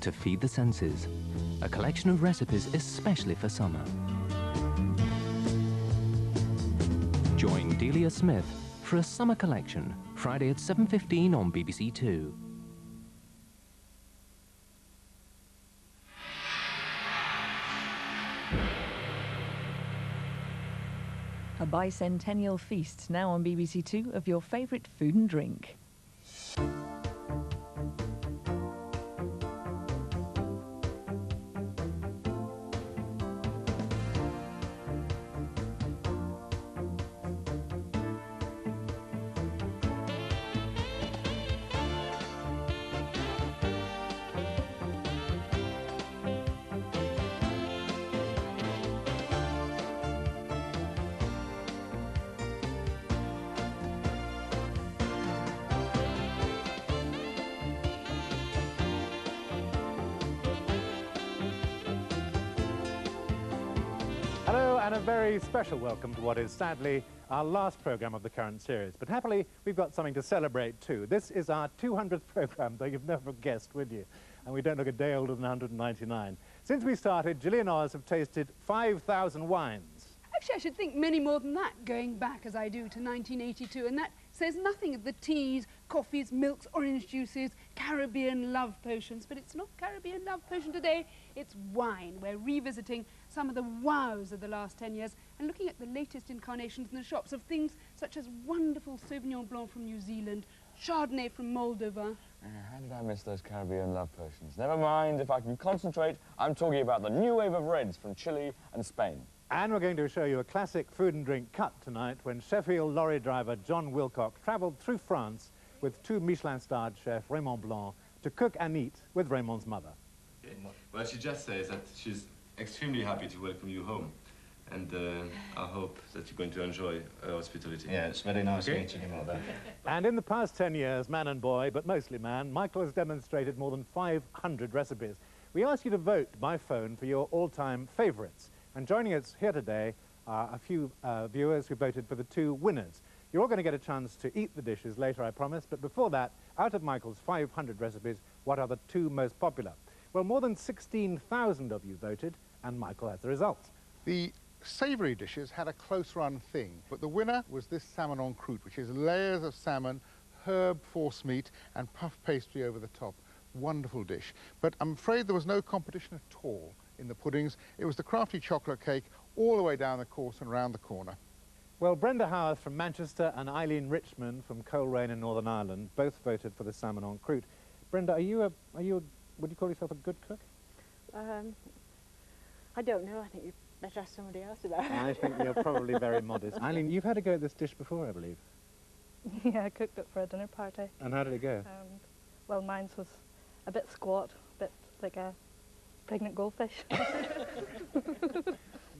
to feed the senses. A collection of recipes especially for summer. Join Delia Smith for a summer collection, Friday at 7.15 on BBC Two. A bicentennial feast now on BBC Two of your favourite food and drink. A very special welcome to what is sadly our last programme of the current series. But happily, we've got something to celebrate too. This is our 200th programme, though you've never guessed, would you? And we don't look a day older than 199. Since we started, Jilly and Oz have tasted 5,000 wines. Actually, I should think many more than that, going back as I do to 1982, and that says nothing of the teas, coffees, milks, orange juices, Caribbean love potions. But it's not Caribbean love potion today, it's wine. We're revisiting some of the wows of the last 10 years and looking at the latest incarnations in the shops of things such as wonderful Sauvignon Blanc from New Zealand, Chardonnay from Moldova. Uh, how did I miss those Caribbean love potions? Never mind, if I can concentrate, I'm talking about the new wave of reds from Chile and Spain. And we're going to show you a classic food and drink cut tonight when Sheffield lorry driver John Wilcock travelled through France with two Michelin-starred chef Raymond Blanc to cook and eat with Raymond's mother. Well, she just says that she's extremely happy to welcome you home. And uh, I hope that you're going to enjoy our hospitality. Yeah, it's very nice Okay. meeting him all that. And in the past 10 years, man and boy, but mostly man, Michael has demonstrated more than 500 recipes. We ask you to vote by phone for your all-time favourites. And joining us here today are a few uh, viewers who voted for the two winners. You're all going to get a chance to eat the dishes later, I promise, but before that, out of Michael's 500 recipes, what are the two most popular? Well, more than 16,000 of you voted, and Michael has the results. The savoury dishes had a close run thing, but the winner was this salmon en croûte, which is layers of salmon, herb forcemeat, and puff pastry over the top. Wonderful dish. But I'm afraid there was no competition at all in the puddings. It was the crafty chocolate cake all the way down the course and round the corner. Well, Brenda Howarth from Manchester and Eileen Richmond from Coleraine in Northern Ireland both voted for the salmon en croûte. Brenda, are you a, are you a, would you call yourself a good cook? Um, I don't know. I think you better ask somebody else about it. I think you're probably very modest. Eileen, you've had a go at this dish before, I believe. yeah, I cooked it for a dinner party. And how did it go? And, well, mine's was a bit squat, a bit like a pregnant goldfish.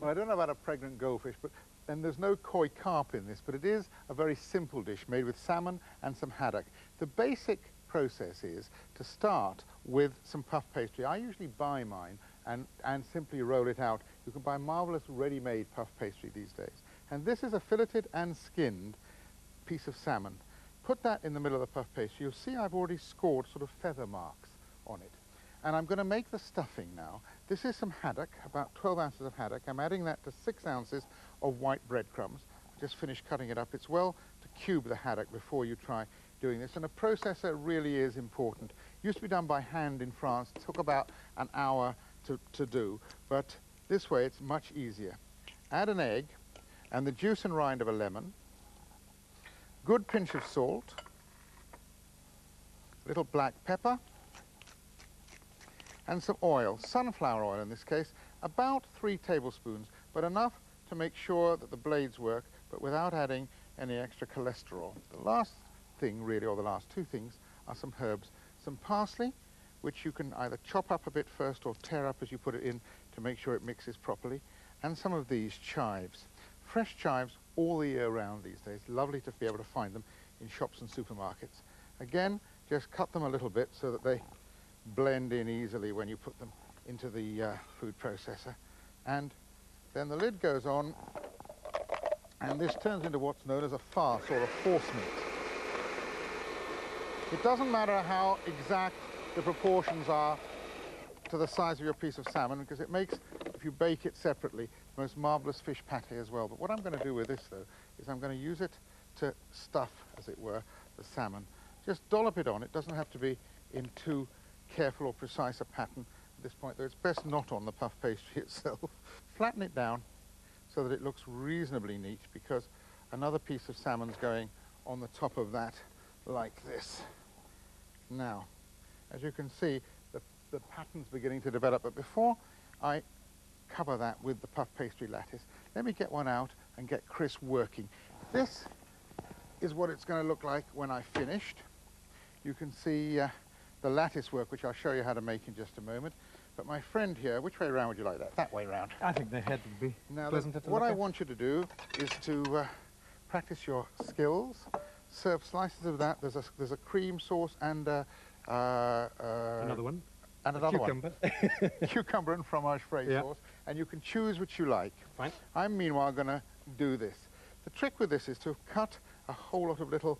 Well, I don't know about a pregnant goldfish, but then there's no koi carp in this, but it is a very simple dish made with salmon and some haddock. The basic process is to start with some puff pastry. I usually buy mine and, and simply roll it out. You can buy marvellous ready-made puff pastry these days. And this is a filleted and skinned piece of salmon. Put that in the middle of the puff pastry. You'll see I've already scored sort of feather marks on it. And I'm going to make the stuffing now. This is some haddock, about 12 ounces of haddock. I'm adding that to 6 ounces of white breadcrumbs. I just finished cutting it up. It's well to cube the haddock before you try doing this. And a processor really is important. Used to be done by hand in France. It took about an hour to, to do. But this way it's much easier. Add an egg and the juice and rind of a lemon. Good pinch of salt. A little black pepper and some oil, sunflower oil in this case, about three tablespoons, but enough to make sure that the blades work, but without adding any extra cholesterol. The last thing, really, or the last two things, are some herbs. Some parsley, which you can either chop up a bit first or tear up as you put it in to make sure it mixes properly, and some of these chives. Fresh chives all the year round these days. Lovely to be able to find them in shops and supermarkets. Again, just cut them a little bit so that they blend in easily when you put them into the uh, food processor. And then the lid goes on, and this turns into what's known as a farce or a force meat. It doesn't matter how exact the proportions are to the size of your piece of salmon because it makes, if you bake it separately, the most marvellous fish pate as well. But what I'm going to do with this, though, is I'm going to use it to stuff, as it were, the salmon. Just dollop it on. It doesn't have to be in too careful or precise a pattern at this point, though it's best not on the puff pastry itself. Flatten it down so that it looks reasonably neat because another piece of salmon's going on the top of that like this. Now, as you can see, the, the pattern's beginning to develop, but before I cover that with the puff pastry lattice, let me get one out and get Chris working. This is what it's going to look like when I finished. You can see uh, the lattice work, which I'll show you how to make in just a moment. But my friend here, which way around would you like that? That way round. I think the head would be Now, pleasanter the, what I at. want you to do is to uh, practice your skills. Serve slices of that. There's a, there's a cream sauce and uh, Another one. and another cucumber. one. cucumber and fromage frais Yeah. sauce. And you can choose which you like. Fine. I'm meanwhile going to do this. The trick with this is to cut a whole lot of little,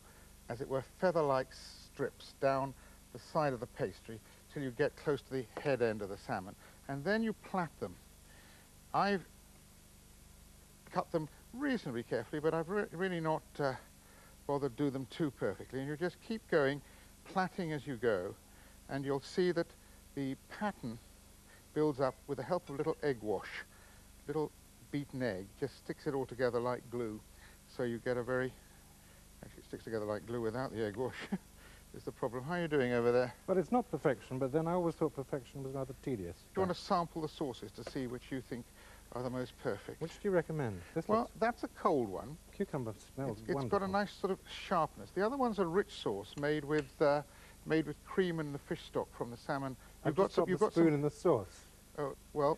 as it were, feather-like strips down the side of the pastry till you get close to the head end of the salmon. And then you plait them. I've cut them reasonably carefully, but I've re really not uh, bothered to do them too perfectly. And you just keep going, plaiting as you go, and you'll see that the pattern builds up with the help of a little egg wash. Little beaten egg just sticks it all together like glue. So you get a very, actually it sticks together like glue without the egg wash. is the problem. How are you doing over there? Well, it's not perfection, but then I always thought perfection was rather tedious. Do you want to sample the sauces to see which you think are the most perfect? Which do you recommend? This well, that's a cold one. cucumber smells It's, it's wonderful. got a nice sort of sharpness. The other one's a rich sauce made with uh, made with cream and the fish stock from the salmon. I've got some. got You've got spoon some. in the sauce. Oh, well,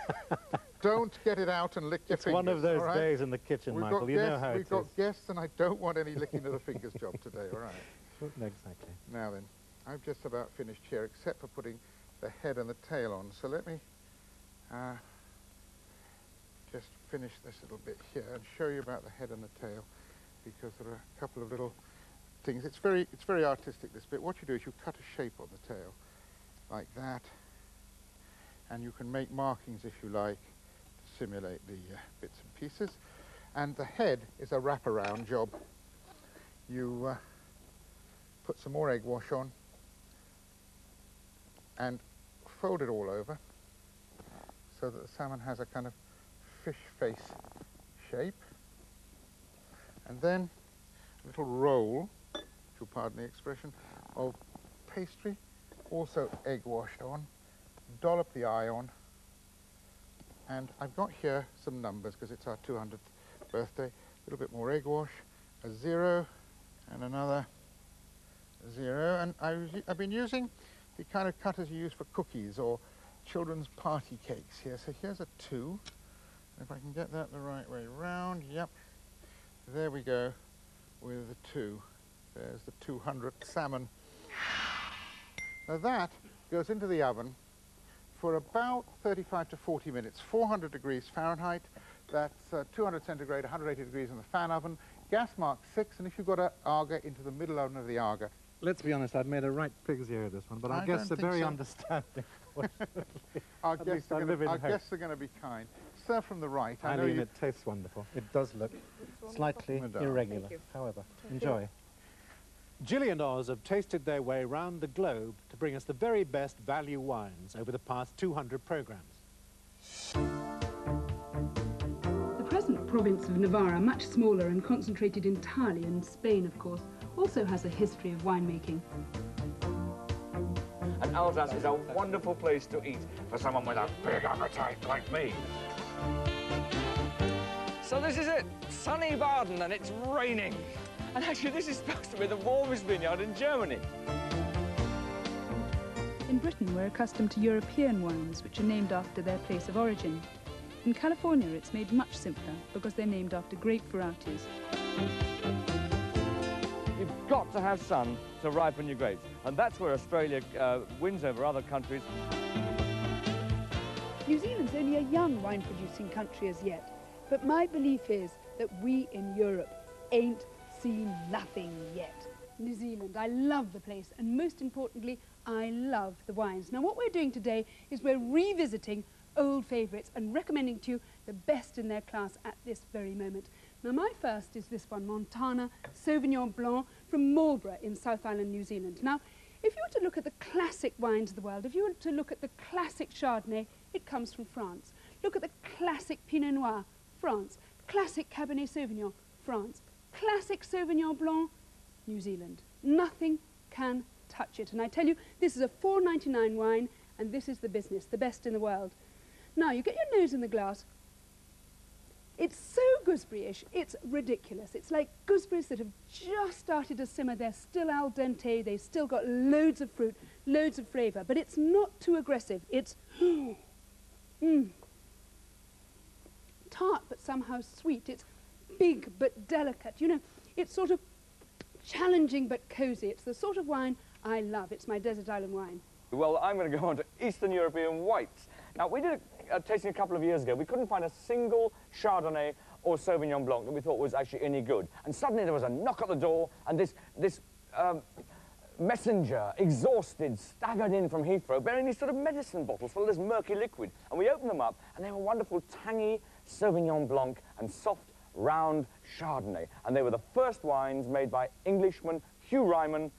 don't get it out and lick your It's fingers. one of those right? days in the kitchen, We've Michael. You know guests, how we've got is. guests, and I don't want any licking of the fingers job today. All right. Exactly. Now then, I've just about finished here, except for putting the head and the tail on. So let me uh, finish this little bit here and show you about the head and the tail, because there are a couple of little things. It's very, it's very artistic, this bit. What you do is you cut a shape on the tail, like that, and you can make markings, if you like, to simulate the uh, bits and pieces. And the head is a wraparound job. You uh, put some more egg wash on and fold it all over so that the salmon has a kind of fish face shape. And then a little roll, if you'll pardon the expression, of pastry, also egg washed on, dollop the eye on, and I've got here some numbers because it's our 200th birthday. A little bit more egg wash, a zero, and another zero. And I was, I've been using the kind of cutters you use for cookies or children's party cakes here. So here's a two. If I can get that the right way round, yep. There we go with the two. There's the 200th salmon. Now that goes into the oven for about 35 to 40 minutes, 400 degrees Fahrenheit. That's uh, 200 centigrade, 180 degrees in the fan oven. Gas mark 6, and if you've got an Aga, into the middle oven of the Aga. Let's be honest, I've made a right pig's ear of this one, but I, I guess they're very so. understanding. Our guests I are live gonna, our guests are going to be kind. Serve from the right. I know Eileen, you, it tastes wonderful. It does look slightly Madame. irregular. However, enjoy. Jilly and Oz have tasted their way round the globe to bring us the very best value wines over the past 200 programs. The present province of Navarra, much smaller and concentrated entirely in Spain, of course, also has a history of winemaking. And Alsace is a wonderful place to eat for someone with a big appetite like me. So this is it, sunny Baden, and it's raining. And actually, this is supposed to be the warmest vineyard in Germany. In Britain, we're accustomed to European wines, which are named after their place of origin. In California, it's made much simpler because they're named after grape varieties. You've got to have sun to ripen your grapes, and that's where Australia uh, wins over other countries. New Zealand's only a young wine producing country as yet, but my belief is that we in Europe ain't seen nothing yet. New Zealand. I love the place, and most importantly, I love the wines. Now, what we're doing today is we're revisiting old favourites and recommending to you the best in their class at this very moment. Now, my first is this one, Montana Sauvignon Blanc from Marlborough in South Island, New Zealand. Now, if you were to look at the classic wines of the world, if you were to look at the classic Chardonnay, it comes from France. Look at the classic Pinot Noir, France. Classic Cabernet Sauvignon, France. Classic Sauvignon Blanc, New Zealand. Nothing can touch it. And I tell you, this is a 4.99 wine, and this is the business, the best in the world. Now, you get your nose in the glass. It's so gooseberry-ish, it's ridiculous. It's like gooseberries that have just started to simmer. They're still al dente. They've still got loads of fruit, loads of flavour. But it's not too aggressive. It's oh, mm, tart, but somehow sweet. It's big, but delicate. You know, it's sort of challenging, but cosy. It's the sort of wine I love. It's my desert island wine. Well, I'm going to go on to Eastern European whites. Now, we did a, a tasting a couple of years ago. We couldn't find a single Chardonnay or Sauvignon Blanc that we thought was actually any good. And suddenly there was a knock at the door, and this, this um, messenger, exhausted, staggered in from Heathrow, bearing these sort of medicine bottles full of this murky liquid. And we opened them up, and they were wonderful, tangy Sauvignon Blanc and soft, round Chardonnay. And they were the first wines made by Englishman Hugh Ryman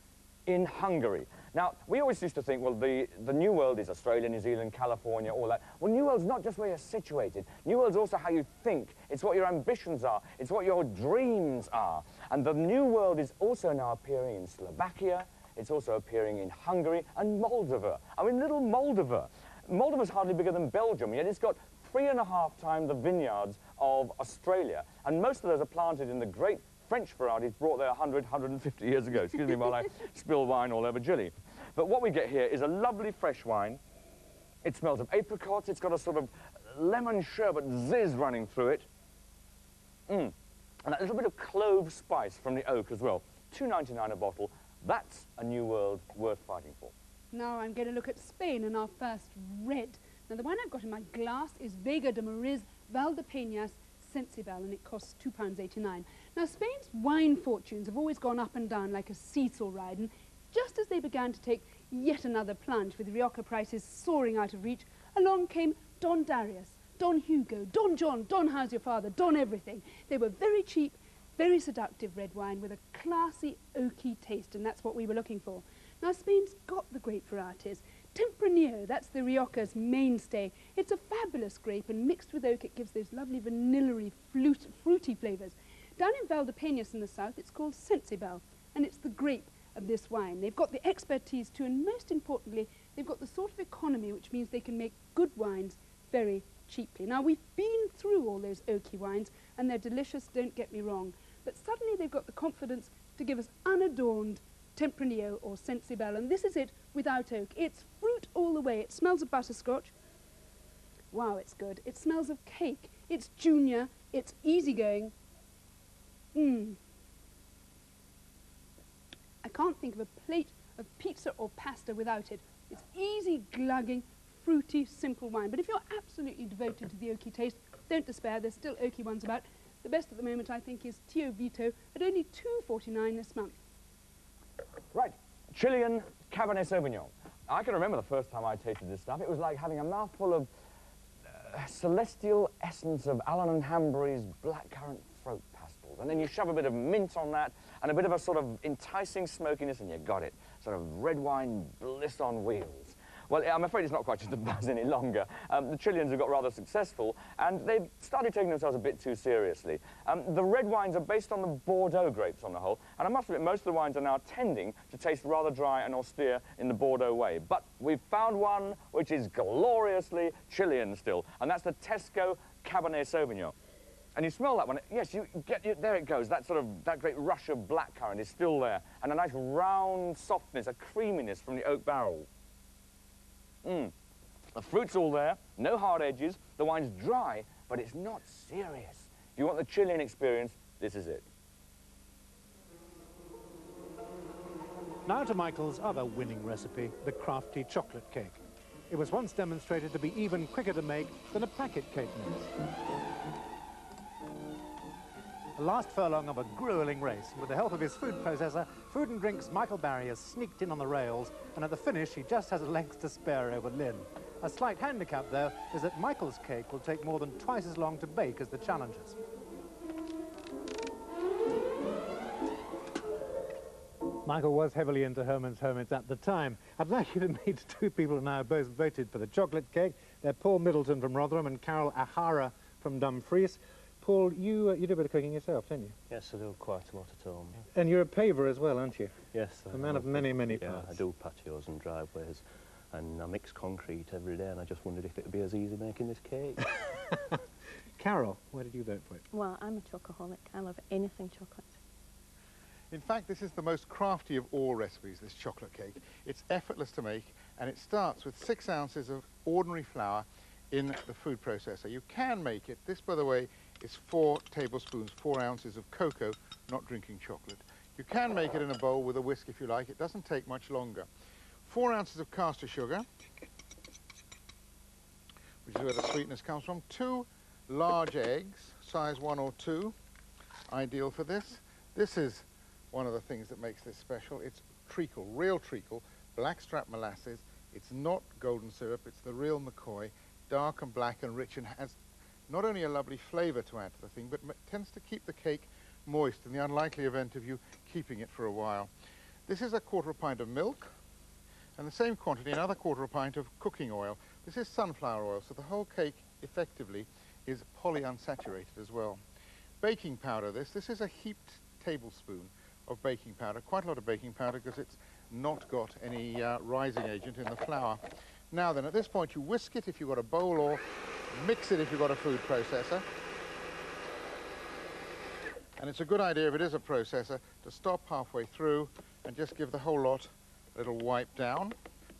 in Hungary. Now, we always used to think, well, the, the New World is Australia, New Zealand, California, all that. Well, New World's not just where you're situated. New World's also how you think. It's what your ambitions are. It's what your dreams are. And the New World is also now appearing in Slovakia. It's also appearing in Hungary and Moldova. I mean, little Moldova. Moldova's hardly bigger than Belgium, yet it's got three and a half times the vineyards of Australia. And most of those are planted in the great French varieties brought there 100, 150 years ago. Excuse me while I spill wine all over Jilly. But what we get here is a lovely fresh wine. It smells of apricots. It's got a sort of lemon sherbet zizz running through it. Mm. And a little bit of clove spice from the oak as well. 2.99 a bottle. That's a new world worth fighting for. Now I'm going to look at Spain and our first red. Now the wine I've got in my glass is Vega de Moriz Valdepeñas Cencibel and it costs £2.89. Now Spain's wine fortunes have always gone up and down like a seesaw ride and just as they began to take yet another plunge with Rioja prices soaring out of reach, along came Don Darius, Don Hugo, Don John, Don How's Your Father, Don Everything. They were very cheap, very seductive red wine with a classy oaky taste and that's what we were looking for. Now Spain's got the grape varieties. Tempranillo, that's the Rioja's mainstay. It's a fabulous grape and mixed with oak it gives those lovely vanilla fruity flavours. Down in Valdepeñas in the south it's called Cencibel and it's the grape of this wine. They've got the expertise too, and most importantly, they've got the sort of economy which means they can make good wines very cheaply. Now, we've been through all those oaky wines, and they're delicious, don't get me wrong, but suddenly they've got the confidence to give us unadorned Tempranillo or Cencibel, and this is it without oak. It's fruit all the way. It smells of butterscotch. Wow, it's good. It smells of cake. It's junior. It's easygoing. Mmm. I can't think of a plate of pizza or pasta without it. It's easy glugging, fruity, simple wine. But if you're absolutely devoted to the oaky taste, don't despair. There's still oaky ones about. The best at the moment, I think, is Tio Vito at only two forty-nine this month. Right, Chilean Cabernet Sauvignon. I can remember the first time I tasted this stuff. It was like having a mouthful of uh, celestial essence of Allen and Hanburys blackcurrant throat pastels. And then you shove a bit of mint on that, and a bit of a sort of enticing smokiness, and you got it. Sort of red wine bliss on wheels. Well, I'm afraid it's not quite just a buzz any longer. Um, the Chileans have got rather successful, and they've started taking themselves a bit too seriously. Um, the red wines are based on the Bordeaux grapes on the whole, and I must admit, most of the wines are now tending to taste rather dry and austere in the Bordeaux way. But we've found one which is gloriously Chilean still, and that's the Tesco Cabernet Sauvignon. And you smell that one. Yes, you get you, there. It goes. That sort of that great rush of blackcurrant is still there, and a nice round softness, a creaminess from the oak barrel. Mmm. The fruit's all there. No hard edges. The wine's dry, but it's not serious. If you want the Chilean experience, this is it. Now to Michael's other winning recipe, the crafty chocolate cake. It was once demonstrated to be even quicker to make than a packet cake mix. Last furlong of a grueling race. With the help of his food processor, Food and Drinks Michael Barry has sneaked in on the rails, and at the finish he just has a length to spare over Lynn. A slight handicap, though, is that Michael's cake will take more than twice as long to bake as the challengers. Michael was heavily into Herman's Hermits at the time. I'd like you to meet two people who now both voted for the chocolate cake. They're Paul Middleton from Rotherham and Carol O'Hara from Dumfries. Paul, you, uh, you do a bit of cooking yourself, don't you? Yes, I do quite a lot at home. And you're a paver as well, aren't you? Yes. A man of many, many yeah, parts. I do patios and driveways, and I mix concrete every day, and I just wondered if it would be as easy making this cake. Carol, where did you vote for it? Well, I'm a chocoholic. I love anything chocolate. In fact, this is the most crafty of all recipes, this chocolate cake. It's effortless to make, and it starts with six ounces of ordinary flour in the food processor. You can make it. This, by the way, is four tablespoons, four ounces of cocoa, not drinking chocolate. You can make it in a bowl with a whisk if you like. It doesn't take much longer. Four ounces of caster sugar, which is where the sweetness comes from. Two large eggs, size one or two, ideal for this. This is one of the things that makes this special. It's treacle, real treacle, blackstrap molasses. It's not golden syrup, it's the real McCoy, dark and black and rich and has not only a lovely flavour to add to the thing, but tends to keep the cake moist in the unlikely event of you keeping it for a while. This is a quarter of a pint of milk, and the same quantity, another quarter of a pint of cooking oil. This is sunflower oil, so the whole cake effectively is polyunsaturated as well. Baking powder, this, this is a heaped tablespoon of baking powder, quite a lot of baking powder because it's not got any uh, rising agent in the flour. Now then, at this point you whisk it if you've got a bowl or mix it if you've got a food processor. And it's a good idea if it is a processor to stop halfway through and just give the whole lot a little wipe down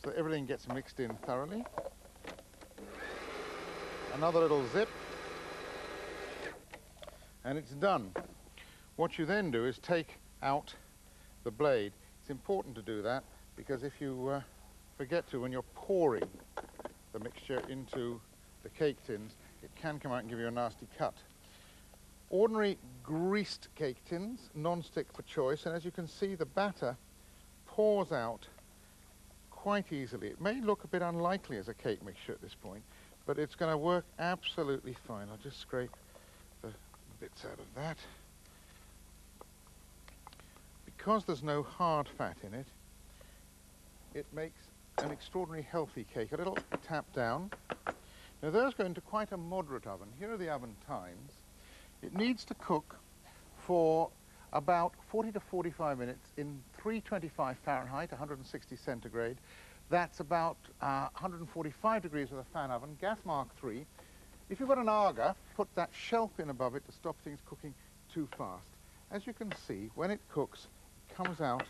so that everything gets mixed in thoroughly. Another little zip and it's done. What you then do is take out the blade. It's important to do that because if you uh, forget to when you're pouring the mixture into the cake tins, it can come out and give you a nasty cut. Ordinary greased cake tins, non-stick for choice, and as you can see the batter pours out quite easily. It may look a bit unlikely as a cake mixture at this point, but it's going to work absolutely fine. I'll just scrape the bits out of that because there's no hard fat in it, it makes an extraordinarily healthy cake. A little tap down. Now those go into quite a moderate oven. Here are the oven times. It needs to cook for about 40 to 45 minutes in 325 Fahrenheit, 160 centigrade. That's about uh, 145 degrees with a fan oven, gas mark 3. If you've got an Aga, put that shelf in above it to stop things cooking too fast. As you can see, when it cooks, it comes out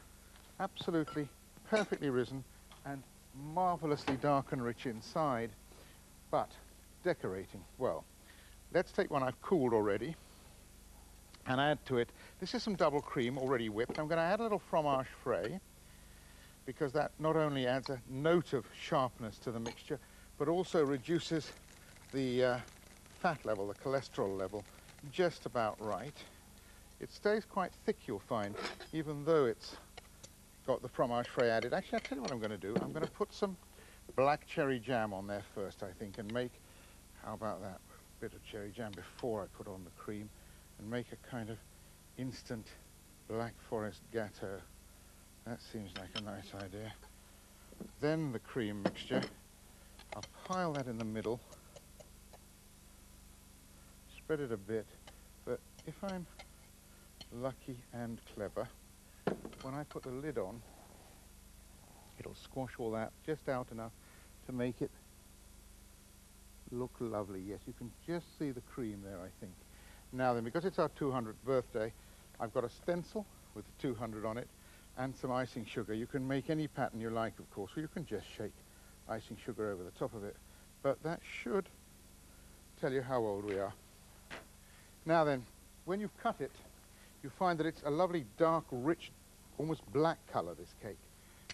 absolutely perfectly risen and marvelously dark and rich inside. But decorating, well, let's take one I've cooled already and add to it, this is some double cream already whipped. I'm going to add a little fromage frais because that not only adds a note of sharpness to the mixture, but also reduces the uh, fat level, the cholesterol level, just about right. It stays quite thick, you'll find, even though it's got the fromage frais added. Actually, I'll tell you what I'm going to do. I'm going to put some black cherry jam on there first, I think, and make, how about that, a bit of cherry jam before I put on the cream, and make a kind of instant black forest gâteau. That seems like a nice idea. Then the cream mixture. I'll pile that in the middle. Spread it a bit. But if I'm lucky and clever. When I put the lid on, it'll squash all that just out enough to make it look lovely. Yes, you can just see the cream there, I think. Now then, because it's our 200th birthday, I've got a stencil with 200 on it and some icing sugar. You can make any pattern you like, of course, or you can just shake icing sugar over the top of it. But that should tell you how old we are. Now then, when you've cut it, you find that it's a lovely dark, rich, almost black colour, this cake.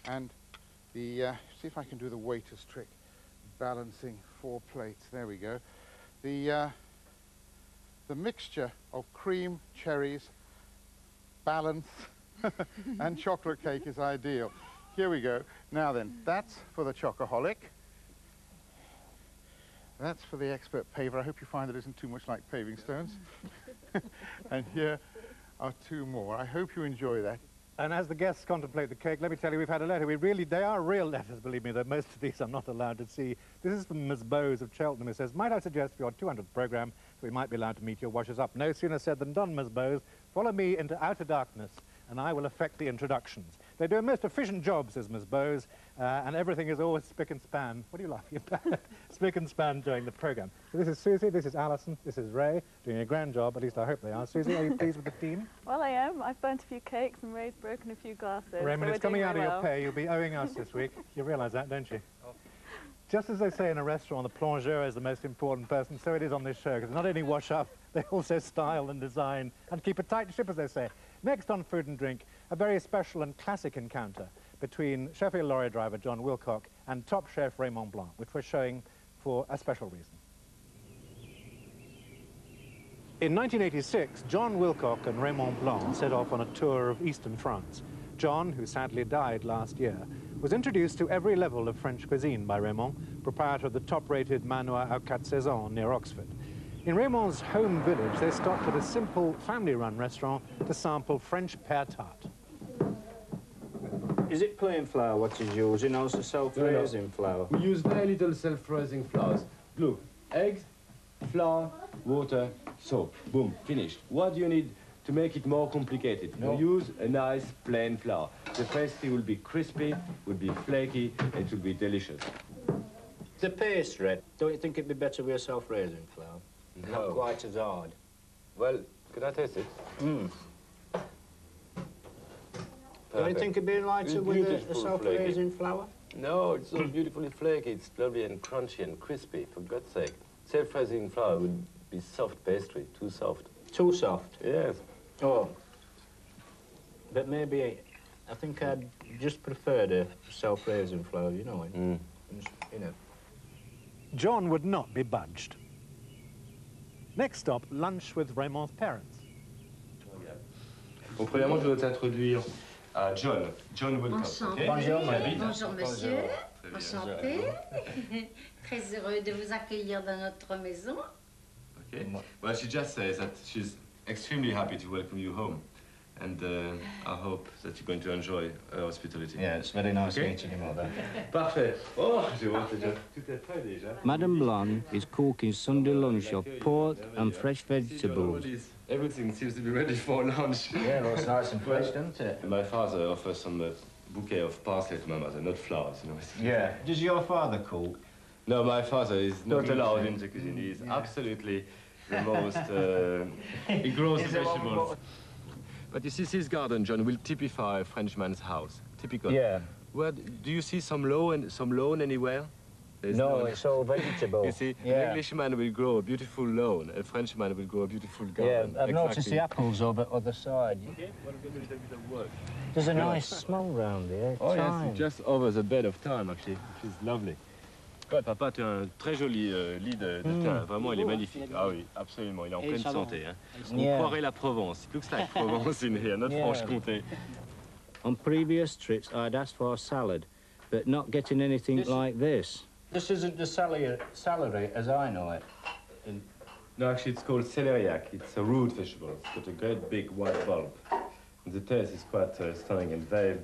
And the, uh, see if I can do the waiter's trick, balancing four plates, there we go. The, uh, the mixture of cream, cherries, balance, and chocolate cake is ideal. Here we go. Now then, that's for the chocoholic. That's for the expert paver. I hope you find it isn't too much like paving stones. and here are two more. I hope you enjoy that. And as the guests contemplate the cake, let me tell you, we've had a letter. We really, they are real letters, believe me, though most of these I'm not allowed to see. This is from Ms. Bowes of Cheltenham, who says, might I suggest for your 200th programme that we might be allowed to meet your washers up? No sooner said than done, Ms. Bowes. Follow me into outer darkness, and I will effect the introductions. They do a most efficient job, says Ms. Bowes, uh, and everything is always spick and span. What are you laughing about? spick and span during the programme. So this is Susie, this is Alison, this is Ray, doing a grand job, at least I hope they are. Susie, are you pleased with the team? Well, I am. I've burnt a few cakes and Ray's broken a few glasses. Raymond, so it's coming doing out of very your pay. You'll be owing us this week. You realise that, don't you? Just as they say in a restaurant, the plongeur is the most important person, so it is on this show, because not only wash up, they also style and design and keep a tight ship, as they say. Next on Food and Drink, a very special and classic encounter between Sheffield lorry driver John Wilcock and top chef Raymond Blanc, which we're showing for a special reason. In 1986, John Wilcock and Raymond Blanc set off on a tour of eastern France. John, who sadly died last year, was introduced to every level of French cuisine by Raymond, proprietor of the top-rated Manoir aux Quat'Saisons near Oxford. In Raymond's home village, they stopped at a simple family-run restaurant to sample French pear tart. Is it plain flour what is using, also self-raising flour? We use very little self-raising flours. Look, eggs, flour, water, soap. Boom, finished. What do you need to make it more complicated? No. You use a nice plain flour. The pastry will be crispy, will be flaky, and it will be delicious. The pastry, don't you think it'd be better with a self-raising flour? No. Not quite as hard. Well, can I taste it? Mm. Don't you think it'd be lighter It's with a, a self-raising flour? No, it's so beautifully flaky. It's lovely and crunchy and crispy, for God's sake. Self-raising flour would be soft pastry, too soft. Too soft? Yes. Oh. But maybe, I think I'd just prefer the self-raising flour, you know. Mm. You know. John would not be budged. Next stop, lunch with Raymond's parents. Donc, premièrement, je voudrais t'introduire à John. John Wilcox. Enchanté. ok Bonjour, David. Bonjour, monsieur. Enchanté. Très heureux de vous accueillir dans notre maison. Okay. Well, she just says that she's extremely happy to welcome you home. And uh, I hope that you're going to enjoy her hospitality. Yeah, it's very nice Okay? meeting you, Mother. Parfait. Oh, je vois déjà. Tout est prêt déjà. Madame Blanc is cooking Sunday lunch of pork and fresh vegetables. Everything seems to be ready for lunch. Yeah, looks nice and fresh, doesn't it? My father offers some uh, bouquet of parsley to my mother, not flowers, you know. Yeah. Does your father cook? No, my father is not Doesn't allowed in the cuisine. He's absolutely the most. Uh, he grows He's a one- vegetables. But you see, this garden, John, will typify a Frenchman's house. Typical. Yeah. Where do you see some lawn, and some lawn anywhere? There's No, none. it's all vegetable. You see, Yeah. an Englishman will grow a beautiful lawn, a Frenchman will grow a beautiful garden. Yeah, I've noticed the apples over the other side. Okay, well, I'm going to do a bit of work. There's a nice smell round here. Oh Thyme. yes, just over the bed of thyme, actually, which is lovely. Papa, tu as un très joli euh, lit de, de Mm. thym. Vraiment, il est magnifique. Ah oui, absolument. Il est en Et pleine salon. santé. Hein. On Yeah. croirait la Provence. Looks like Provence in here, not Yeah. Franche-Comté. On previous trips, I'd asked for salad, but not getting anything This- like this. This isn't the celery, celery as I know it. No, actually, it's called celeriac. It's a root vegetable. It's got a great big white bulb. And the taste is quite uh, stunning and very,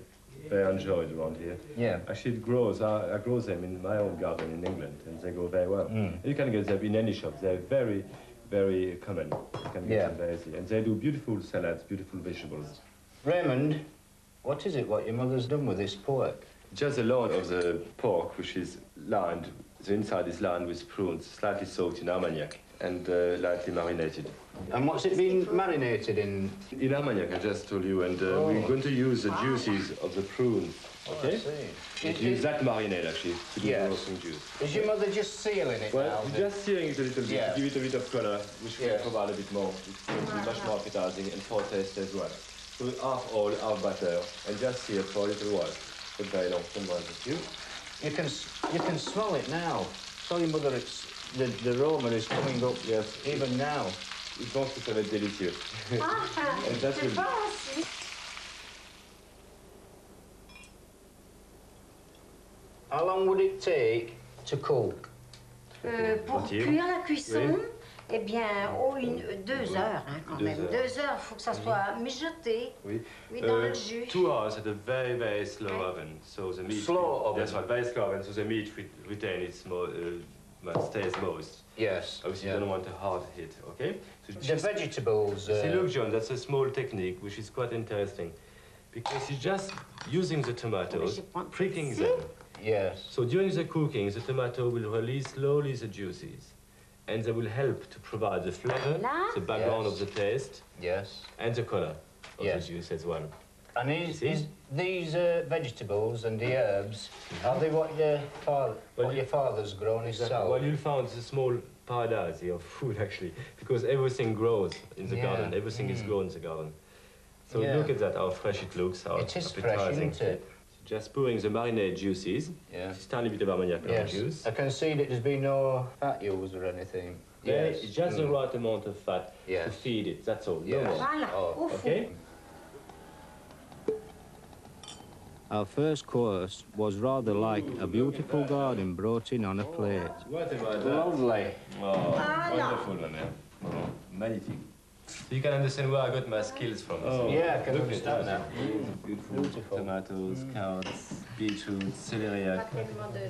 very enjoyed around here. Yeah. Actually, it grows. I, I grow them in my own garden in England, and they grow very well. Mm. You can get them in any shop. They're very, very common. You can get Yeah. them very easily. And they do beautiful salads, beautiful vegetables. Raymond, what is it what your mother's done with this pork? Just the loin of the pork, which is lined, the inside is lined with prunes, slightly soaked in Armagnac and uh, lightly marinated. And what's it been marinated in? In Armagnac, I just told you, and uh, we're Oh. going to use the juices of the prune. Okay? see. We use that marinade actually to do Yes. the roasting juice. Is your mother just sealing it Well, now? we're just searing it a little bit Yeah. to give it a bit of color, which Yes. will provide a bit more. It's going to be much more appetizing and for taste as well. So half oil, half butter, and just sear for a little while. Not very long, worry about you. You can you can smell it now. Tell your mother it's the the aroma is coming up. Yes. Even now. Il pense que ça va être délicieux. Ah, je pense, oui. How long would it take to cook? Euh, pour cuire la cuisson, Oui. eh bien, oh, une, deux heures hein, quand Deux même. heures. Deux heures, il faut que ça soit mijoté. Oui. Oui, dans Uh, le jus. Two hours at a very, very slow oven. So the meat. Slow oven. That's right, very slow oven. So the meat re- retain its more, uh, well, stays moist. Yes. Obviously, yeah. you don't want a hard hit, okay? So The vegetables. See, Uh, look, John, that's a small technique which is quite interesting. Because you're just using the tomatoes, pricking them. Yes. So during the cooking, the tomato will release slowly the juices. And they will help to provide the flavor, the background Yes. of the taste, yes. and the color of Yes. the juice as well. And is, See? is these uh, vegetables and the herbs, are they what your father, what your father's grown himself? Well, you'll find a small paradise here of food, actually, because everything grows in the Yeah. garden. Everything is Mm. grown in the garden. So Yeah. look at that, how fresh it looks, how It is fresh, appetizing. isn't it? Just pouring the marinade juices. Yeah. Just a tiny bit of armagnac Yes. juice. I can see that there's been no fat used or anything. There Yes. is just the Mm. right amount of fat to feed it, that's all. Yes. No more. Oh. Okay? Our first course was rather like a beautiful garden brought in on a plate. What about that? Lovely. Oh, Ah, wonderful, ma mère. Oh, magnifique. So you can understand where I got my skills from. Oh, yeah, I can Look understand at that. Mm, Beautiful. Beautiful. Tomatoes, carrots, beetroot, celeriac. Pas tellement de...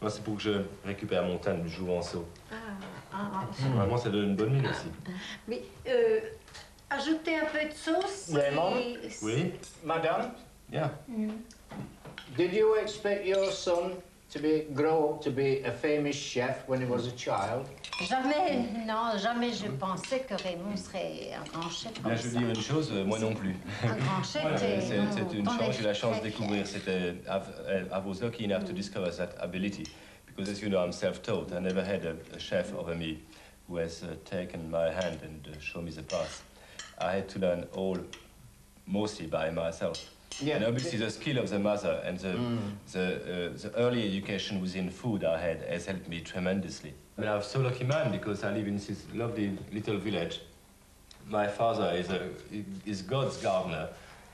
Moi, c'est pour que je récupère mon teint de jouvenceau. Ah, ah, Vraiment, ça donne une bonne mine aussi. Mais euh, ajouter un peu de sauce. Et- Oui? Madam, Yeah. Mm. did you expect your son to be grow up to be a famous chef when he was a child? Jamais, non, jamais je pensais que Raymond serait un grand chef comme Là, je veux ça. dire une chose, euh, moi non plus. Un grand chef, Euh, et C'est une chance, j'ai eu la chance de découvrir. C'était, I, I was lucky enough to discover that ability. Because as you know, I'm self-taught. I never had a, a chef over me who has uh, taken my hand and uh, shown me the path. I had to learn all mostly by myself. Yeah. And obviously the skill of the mother and the, Mm. the, uh, the early education within food I had has helped me tremendously. I mean, I'm so lucky man because I live in this lovely little village. My father is, a, is God's gardener.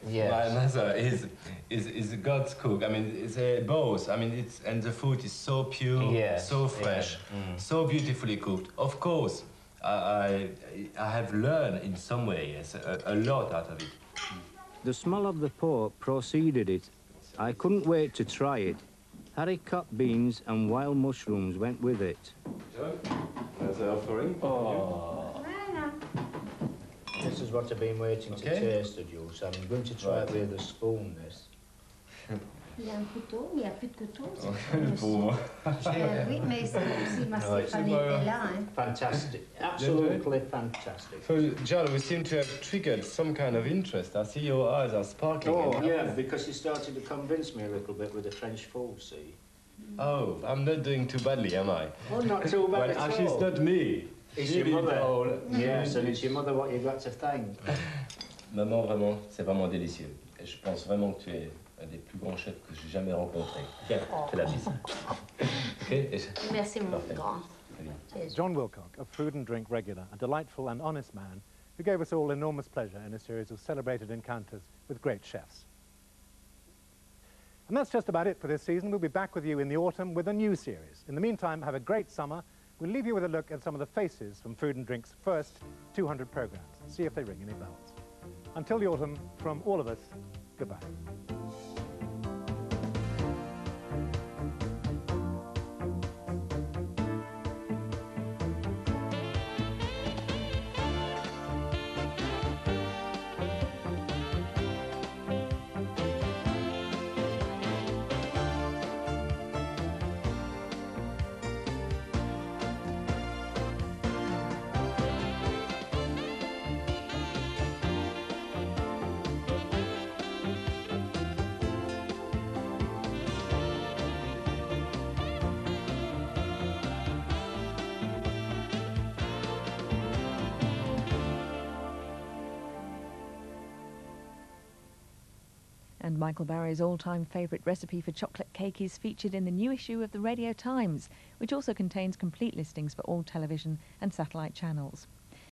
Yes. My mother is, is, is God's cook. I mean, it's both. I mean, it's, and the food is so pure, Yes, so fresh, Mm. so beautifully cooked. Of course, I, I, I have learned in some way yes, a, a lot out of it. The smell of the pork preceded it. I couldn't wait to try it. Haricot beans and wild mushrooms went with it. That's the offering. Oh. This is what I've been waiting Okay. to taste the juice. I'm going to try it with a spoon, this. Il y a un couteau, mais il n'y a plus de couteau. Oh, le pauvre. Euh, oui, mais c'est comme si ma Stéphanie était là. Hein. Fantastic. Absolutely fantastic. So, John, we seem to have triggered some kind of interest. I see your eyes are sparkling. Oh, yeah, because you started to convince me a little bit with the French food, see? Oh, I'm not doing too badly, am I? Oh, not too bad Well, at actually, all. it's not me. It's You your mother. all. Yes, and it's your mother what you've got to thank. Maman, vraiment, c'est vraiment délicieux. Et je pense vraiment que tu es un des plus grands chefs que j'ai jamais rencontré. Tiens, fais oh. la bise. OK Merci, mon Parfait. grand. John Wilcock, a food and drink regular, a delightful and honest man who gave us all enormous pleasure in a series of celebrated encounters with great chefs. And that's just about it for this season. We'll be back with you in the autumn with a new series. In the meantime, have a great summer. We'll leave you with a look at some of the faces from Food and Drink's first 200 programs. See if they ring any bells. Until the autumn, from all of us, goodbye. Michael Barry's all-time favourite recipe for chocolate cake is featured in the new issue of the Radio Times, which also contains complete listings for all television and satellite channels.